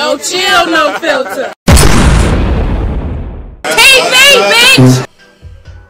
No chill, no filter. TV, bitch!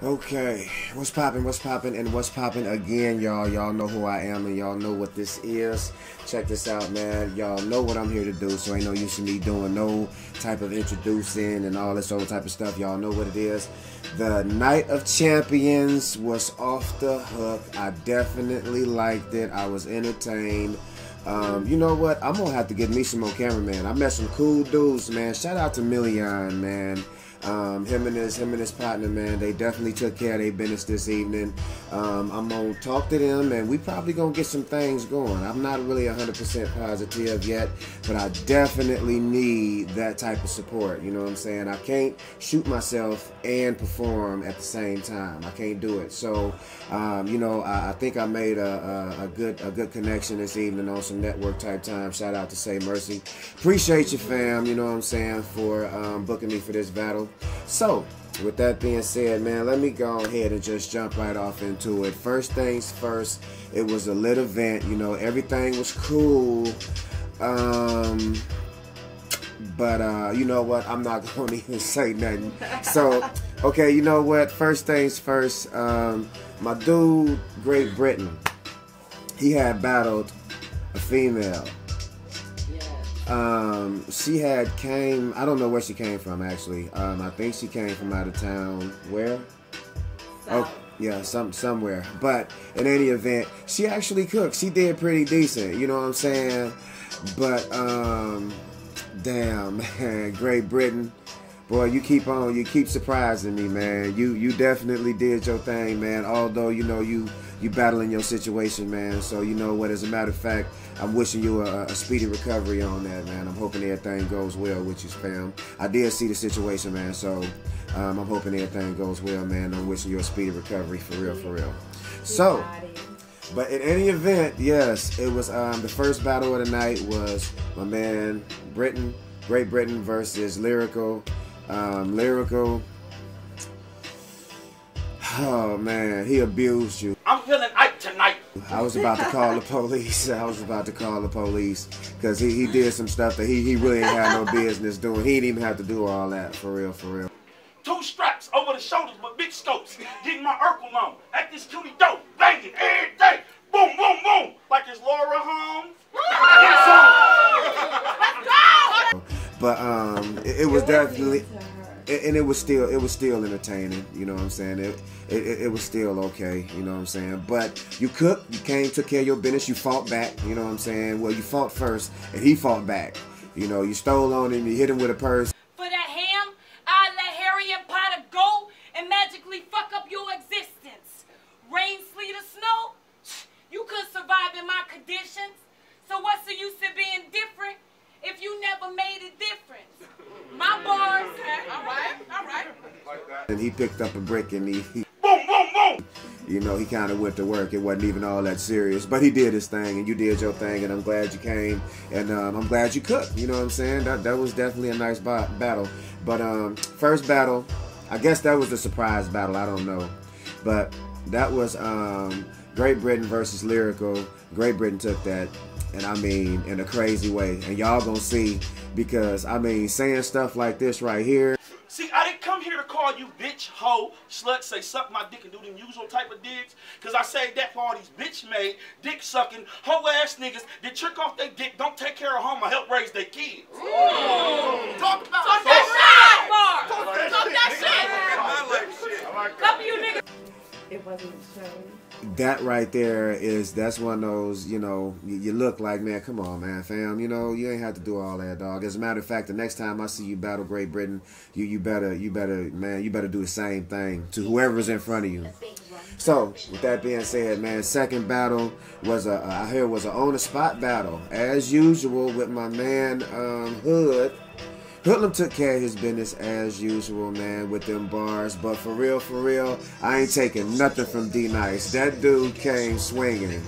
Okay, what's poppin', what's poppin', and what's poppin' again, y'all. Y'all know who I am, and y'all know what this is. Check this out, man. Y'all know what I'm here to do, so ain't no use in me doing no type of introducing and all this other type of stuff. Y'all know what it is. The Night of Champions was off the hook. I definitely liked it. I was entertained. Um, you know what? I'm gonna have to get me some more cameraman. I met some cool dudes, man. Shout out to Million, man. Um, him and his him and his partner, man, they definitely took care of their business this evening. Um, I'm gonna talk to them, and we probably gonna get some things going. I'm not really 100% positive yet, but I definitely need that type of support. You know what I'm saying? I can't shoot myself and perform at the same time. I can't do it. So, um, you know, I, I, think I made a, a, a, good a good connection this evening on some network type time. Shout out to Say Mercy. Appreciate you, fam. You know what I'm saying for um, booking me for this battle. So, with that being said, man, let me go ahead and just jump right off into it. First things first, it was a lit event. You know, everything was cool. Um, but uh, you know what? I'm not going to even say nothing. So, okay, you know what? First things first. Um, my dude, Great Britain, he had battled a female um, she had came. I don't know where she came from actually. Um, I think she came from out of town. Where? South. Oh, yeah, some somewhere. But in any event, she actually cooked. She did pretty decent. You know what I'm saying? But um, damn, Great Britain. Boy, you keep on, you keep surprising me, man. You you definitely did your thing, man. Although you know you you battling your situation, man. So you know what? As a matter of fact, I'm wishing you a, a, speedy recovery on that, man. I'm hoping everything goes well with you, fam. I did see the situation, man. So um, I'm hoping everything goes well, man. I'm wishing you a speedy recovery, for real, for real. So. But in any event, yes, it was um, the first battle of the night was my man Britain, Great Britain versus Lyrical. Um, Lyrical Oh man, he abused you. I'm feeling Ike tonight. I was about to call the police. I was about to call the police because he, he did some stuff that he, he really ain't had no business doing. He didn't even have to do all that for real, for real. And it was still it was still entertaining. You know what I'm saying? It, it, it was still okay. You know what I'm saying? But you cooked, you came, took care of your business, you fought back. You know what I'm saying? Well, you fought first, and he fought back. You know, you stole on him, you hit him with a purse. For that ham, I let Harry and Potter go and magically fuck up your existence. Rain, sleet, or snow, you could survive in my conditions. So what's the use of being different if you never made a difference? My bars. All right, all right. And he picked up a brick and he, he boom, boom, boom. You know, he kind of went to work. It wasn't even all that serious, but he did his thing, and you did your thing, and I'm glad you came, and um, I'm glad you cooked. You know what I'm saying? That that was definitely a nice battle. But um, first battle, I guess that was the surprise battle. I don't know, but that was um, Great Britain versus Lyrical. Great Britain took that and I mean in a crazy way. And y'all gonna see because I mean saying stuff like this right here. See, I didn't here to call you bitch, hoe, slut, say suck my dick and do them usual type of digs. Cause I say that for all these bitch made, dick sucking, hoe ass niggas that trick off their dick, don't take care of home or help raise their kids. Ooh. Talk about Talk that shit! Talk that shit! I like shit. I like Couple you niggas. It wasn't shown that right there is that's one of those you know you, you, look like man come on man fam you know you ain't have to do all that dog. As a matter of fact the next time i see you battle great britain you you better you better man you better do the same thing to whoever's in front of you. So with that being said man second battle was a i hear was a on the spot battle as usual with my man um, hood Hoodlum took care of his business as usual, man, with them bars. But for real, for real, I ain't taking nothing from D Nice. That dude came swinging,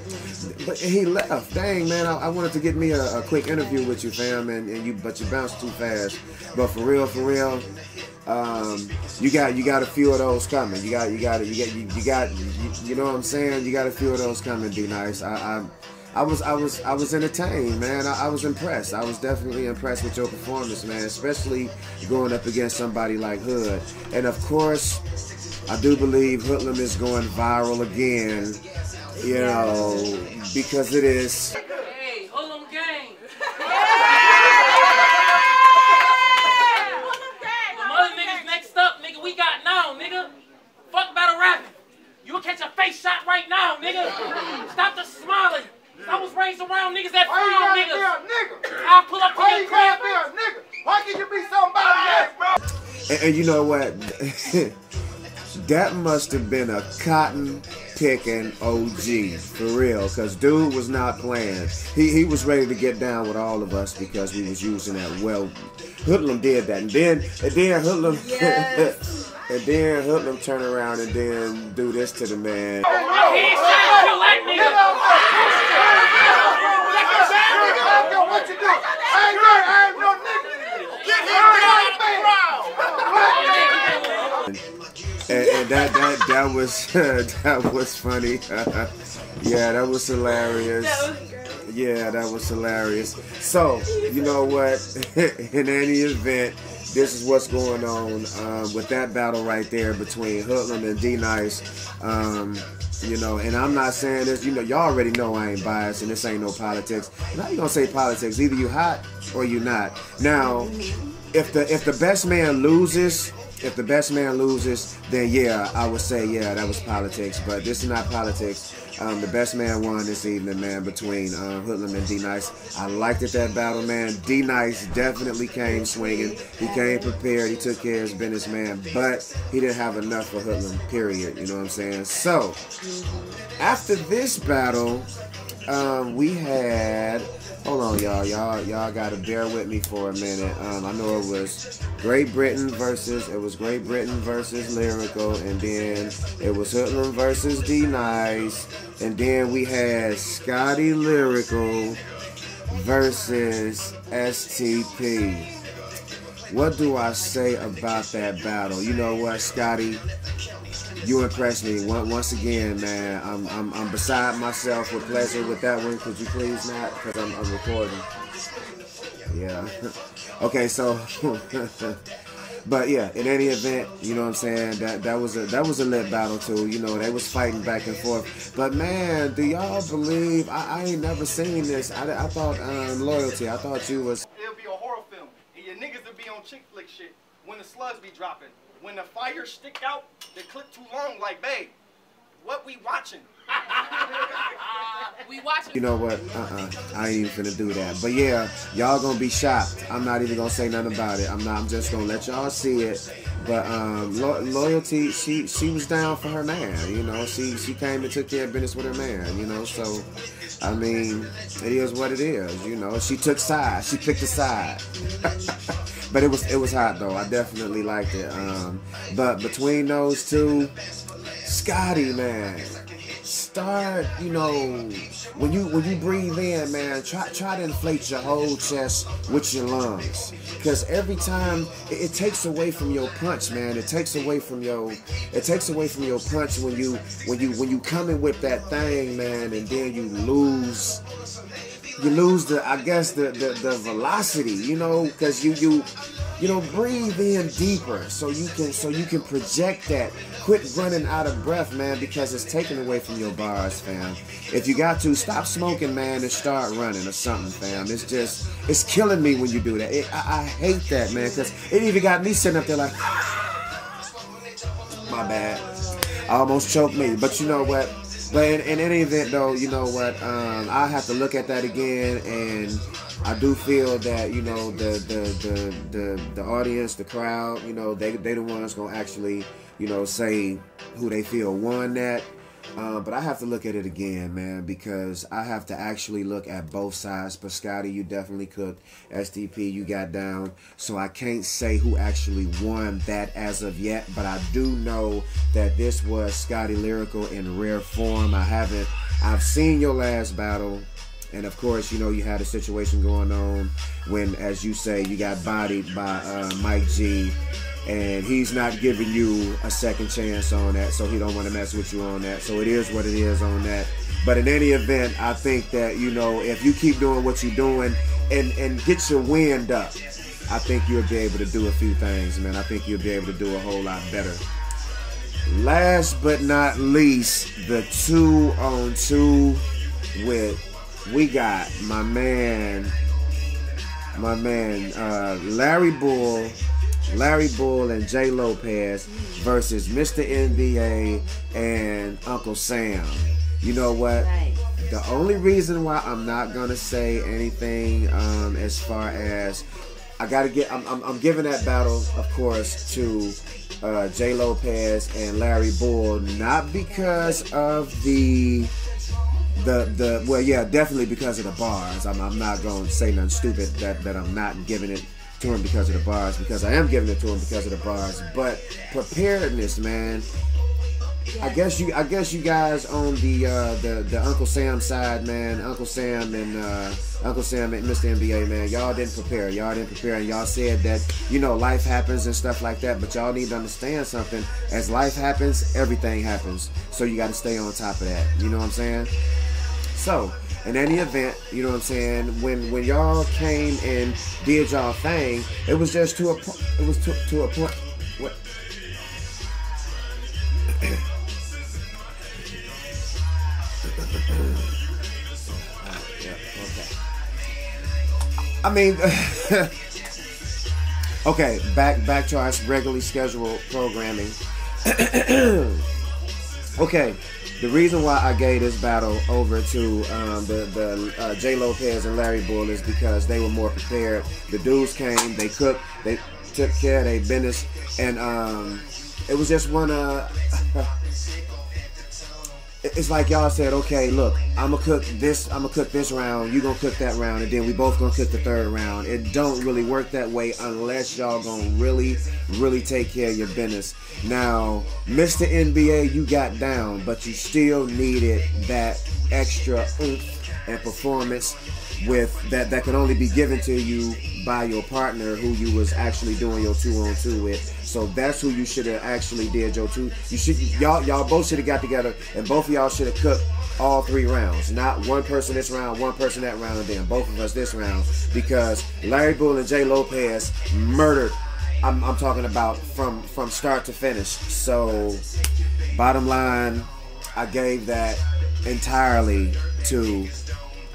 but he left. Dang, man, I, I wanted to get me a, a, quick interview with you, fam, and, and you, but you bounced too fast. But for real, for real, um, you got you got a few of those coming. You got you got you got you, you got you, you, know what I'm saying. You got a few of those coming, D Nice. I, I I was I was I was entertained, man. I, I, was impressed. I was definitely impressed with your performance, man. Especially going up against somebody like Hood. And of course, I do believe Hoodlum is going viral again. You know, because it is. Hey, Hoodlum gang. The mother niggas next up, nigga. We got now, nigga. Fuck battle rapping. You'll catch a face shot right now, nigga. Stop the smiling. I was raised around niggas that Why you frown gotta be niggas. a nigga? I'll pull up to Why your you gotta crib. be a nigga? Why can you be somebody else, bro? And, and you know what? that must have been a cotton picking OG for real, cause dude was not playing. He he was ready to get down with all of us because we was using that. Well, Hoodlum did that, and then and then Hoodlum. And then Hoodlum turn around and then do this to the man. Headshot kill that nigga. Nigga, I don't care what you do. Out and, and that that that was that was funny. yeah, that was hilarious. Yeah, that was hilarious. So you know what? In any event, this is what's going on um, with that battle right there between Hoodlum and D Nice. Um, you know, and I'm not saying this. You know, y'all already know I ain't biased, and this ain't no politics. Now you gonna say politics? Either you hot or you not. Now, if the if the best man loses, if the best man loses, then yeah, I would say yeah, that was politics. But this is not politics. Um, the best man won this evening, man, between um, Hoodlum and D Nice. I liked it that battle, man. D Nice definitely came swinging. He came prepared. He took care of his business, man. But he didn't have enough for Hoodlum. Period. You know what I'm saying? So after this battle, um, we had. Hold on, y'all. Y'all, y'all gotta bear with me for a minute. Um, I know it was Great Britain versus it was Great Britain versus Lyrical, and then it was Hoodlum versus D Nice, and then we had Scotty Lyrical versus STP. What do I say about that battle? You know what, Scotty? You impressed me once again, man. I'm, I'm, I'm beside myself with pleasure with that one. Could you please not? Because I'm, I'm recording. Yeah. okay, so, but yeah. In any event, you know what I'm saying. That that was a that was a lit battle too. You know, they was fighting back and forth. But man, do y'all believe? I, I ain't never seen this. I, I thought um, loyalty. I thought you was. It'll be a horror film, and your niggas will be on chick flick shit when the slugs be dropping. When the fire stick out, the clip too long. Like, babe, what we watching? We watching. You know what? Uh-uh. I ain't even gonna do that. But yeah, y'all gonna be shocked. I'm not even gonna say nothing about it. I'm not. I'm just gonna let y'all see it. But um, lo- loyalty, she she was down for her man. You know, she she came and took care of business with her man. You know, so I mean, it is what it is. You know, she took sides. She picked a side. but it was it was hot though. I definitely liked it. Um, but between those two, Scotty, man, start. You know, when you when you breathe in, man, try try to inflate your whole chest with your lungs, because every time it, it takes away from your punch, man. It takes away from your it takes away from your punch when you when you when you come in with that thing, man, and then you lose you lose the I guess the the, the velocity, you know, because you you you know breathe in deeper so you can so you can project that. Quit running out of breath, man, because it's taken away from your bars, fam. If you got to stop smoking, man, and start running or something, fam. It's just it's killing me when you do that. It, I, I hate that, man, because it even got me sitting up there like. My bad. I almost choked me. But you know what? But in, in any event, though, you know what? Um, I have to look at that again, and I do feel that you know the the the the, the audience, the crowd, you know, they they the ones gonna actually you know say who they feel won that. Uh, but I have to look at it again, man, because I have to actually look at both sides. But Scotty, you definitely cooked. SDP, you got down. So I can't say who actually won that as of yet. But I do know that this was Scotty Lyrical in rare form. I haven't. I've seen your last battle. And of course, you know, you had a situation going on when, as you say, you got bodied by uh, Mike G and he's not giving you a second chance on that, so he don't want to mess with you on that. So it is what it is on that. But in any event, I think that you know if you keep doing what you're doing and and get your wind up, I think you'll be able to do a few things, man. I think you'll be able to do a whole lot better. Last but not least, the two on two with we got my man, my man uh, Larry Bull, Larry Bull and Jay Lopez versus Mr. NBA and Uncle Sam. You know what? The only reason why I'm not gonna say anything um, as far as I gotta get, I'm, I'm, I'm giving that battle, of course, to uh, Jay Lopez and Larry Bull, not because of the the the well, yeah, definitely because of the bars. I'm, I'm not gonna say nothing stupid that that I'm not giving it to him because of the bars, because I am giving it to him because of the bars. But preparedness, man. I guess you I guess you guys on the uh, the the Uncle Sam side, man. Uncle Sam and uh, Uncle Sam and Mr. NBA, man. Y'all didn't prepare. Y'all didn't prepare, and y'all said that you know life happens and stuff like that. But y'all need to understand something. As life happens, everything happens. So you got to stay on top of that. You know what I'm saying? So in any event, you know what I'm saying. When when y'all came and did y'all thing, it was just to a it was to, to a point. What? I mean, okay, back back to our regularly scheduled programming. okay, the reason why I gave this battle over to um, the the uh, J Lopez and Larry Bull is because they were more prepared. The dudes came, they cooked, they took care of their business, and um, it was just one. Uh, it's like y'all said, okay, look, I'm gonna cook this, I'm gonna cook this round, you gonna cook that round, and then we both gonna cook the third round. It don't really work that way unless y'all gonna really, really take care of your business. Now, Mr. NBA, you got down, but you still needed that extra oomph and performance with that that can only be given to you by your partner who you was actually doing your two on two with. So that's who you should have actually did your two. You should y'all y'all both should have got together and both of y'all should have cooked all three rounds. Not one person this round, one person that round, and then both of us this round. Because Larry Bull and Jay Lopez murdered. I'm, I'm talking about from from start to finish. So bottom line, I gave that entirely to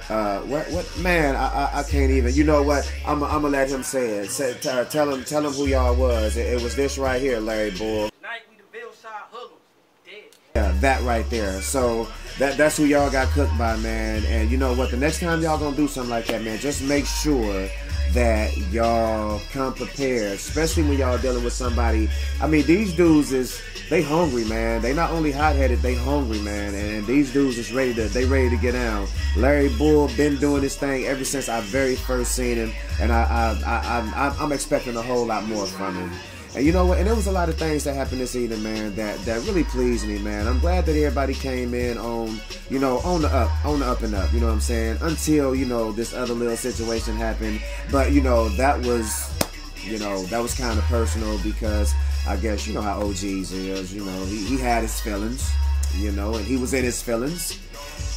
uh, what what man? I, I, I can't even. You know what? I'm I'm gonna let him say it. Say, t- tell him tell him who y'all was. It, it was this right here, Larry Bull. Night we the Billside Huggles. Dead. Yeah, that right there. So that that's who y'all got cooked by, man. And you know what? The next time y'all gonna do something like that, man, just make sure that y'all come prepared, especially when y'all dealing with somebody. I mean, these dudes is they hungry, man. They not only hot headed, they hungry, man. And these dudes is ready to they ready to get down. Larry Bull been doing this thing ever since I very first seen him, and I I, I, I I'm expecting a whole lot more from him. And you know what? And there was a lot of things that happened this evening, man, that, that really pleased me, man. I'm glad that everybody came in on, you know, on the up, on the up and up, you know what I'm saying? Until, you know, this other little situation happened. But, you know, that was, you know, that was kind of personal because I guess, you know how OGs is, you know, he, he had his feelings, you know, and he was in his feelings.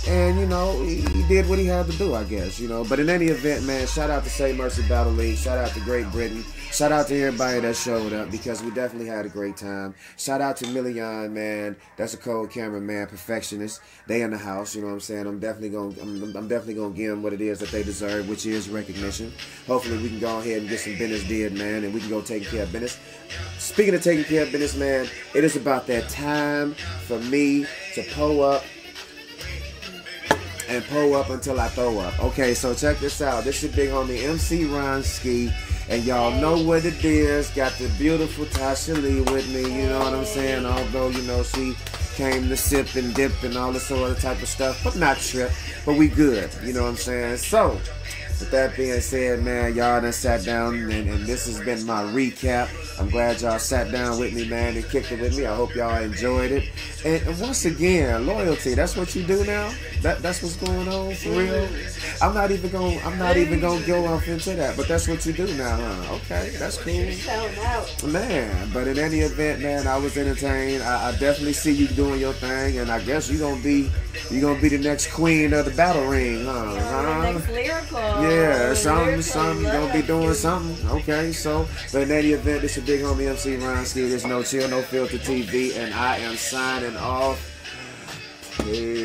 And, you know, he, he did what he had to do, I guess, you know. But in any event, man, shout out to Say Mercy Battle League. Shout out to Great Britain. Shout out to everybody that showed up because we definitely had a great time. Shout out to Million, man. That's a cold camera, man. Perfectionist. They in the house, you know what I'm saying? I'm definitely going to I'm, I'm definitely to give them what it is that they deserve, which is recognition. Hopefully we can go ahead and get some business did, man, and we can go take care of business. Speaking of taking care of business, man, it is about that time for me to pull up and pull up until I throw up. Okay, so check this out. This is big homie MC Ron-Skii. And y'all know what it is. Got the beautiful Tasha Lee with me, you know what I'm saying? Although, you know, she came to sip and dip and all this sort of type of stuff, but not trip. But we good, you know what I'm saying? So, with that being said, man, y'all done sat down and, and this has been my recap. I'm glad y'all sat down with me, man, and kicked it with me. I hope y'all enjoyed it. And, and once again, loyalty, that's what you do now? That that's what's going on for real. I'm not even going. I'm not even gonna go off into that. But that's what you do now, huh? Okay, that's cool. Man, but in any event, man, I was entertained. I, I definitely see you doing your thing, and I guess you're gonna be you're gonna be the next queen of the battle ring, huh? Uh, Huh? next lyrical. Yeah, something, something. Gonna be doing something. Okay, so, but in any event, this your big homie MC Ron-Skii. There's no chill, no filter TV, and I am signing off. Peace.